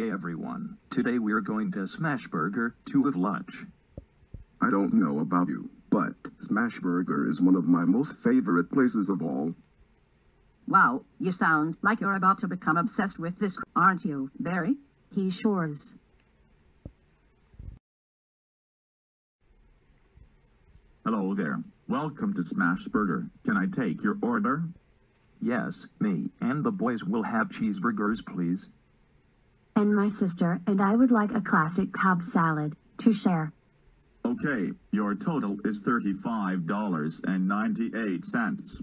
Hey everyone, today we're going to Smashburger to have lunch. I don't know about you, but Smashburger is one of my most favorite places of all. Wow, you sound like you're about to become obsessed with this, aren't you, Barry? He sure is. Hello there. Welcome to Smashburger. Can I take your order? Yes, me and the boys will have cheeseburgers please. And my sister and I would like a classic Cobb salad to share. Okay, your total is $35.98.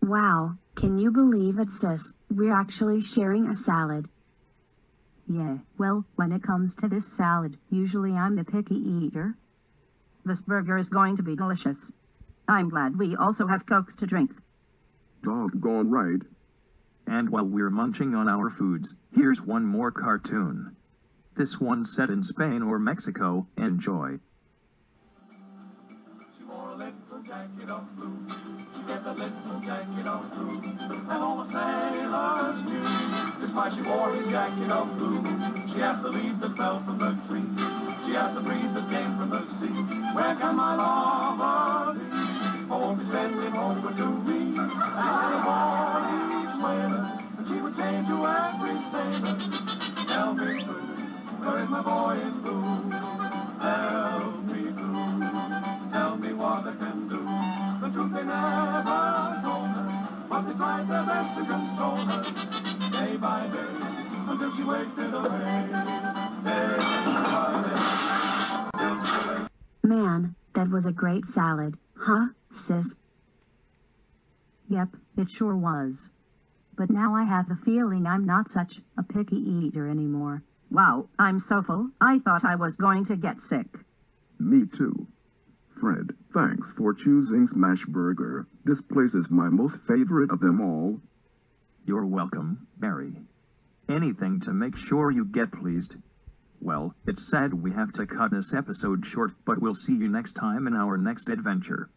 Wow, can you believe it, sis? We're actually sharing a salad. Yeah, well, when it comes to this salad, usually I'm the picky eater. This burger is going to be delicious. I'm glad we also have cokes to drink. Doggone right. And while we're munching on our foods, here's one more cartoon. This one's set in Spain or Mexico. Enjoy. She wore a little jacket of blue. She kept a little jacket of blue. And all the sailors knew just why she wore his jacket of blue. She asked the leaves that fell from the tree. She asked the breeze that came from the sea. Where can my lover be? Oh, won't you send him over to me? And I wore. And she would say to every sailor, Tell me blue, where is my boy in blue? Tell me blue. Tell me what I can do. The truth they never told her, but they tried their best to console her, day by day, until she wasted away. Day by day, till she wasted Man, that was a great salad, huh, sis? Yep, it sure was. But now I have the feeling I'm not such a picky eater anymore. Wow, I'm so full, I thought I was going to get sick. Me too. Fred, thanks for choosing Smashburger. This place is my most favorite of them all. You're welcome, Barry. Anything to make sure you get pleased. Well, it's sad we have to cut this episode short, but we'll see you next time in our next adventure.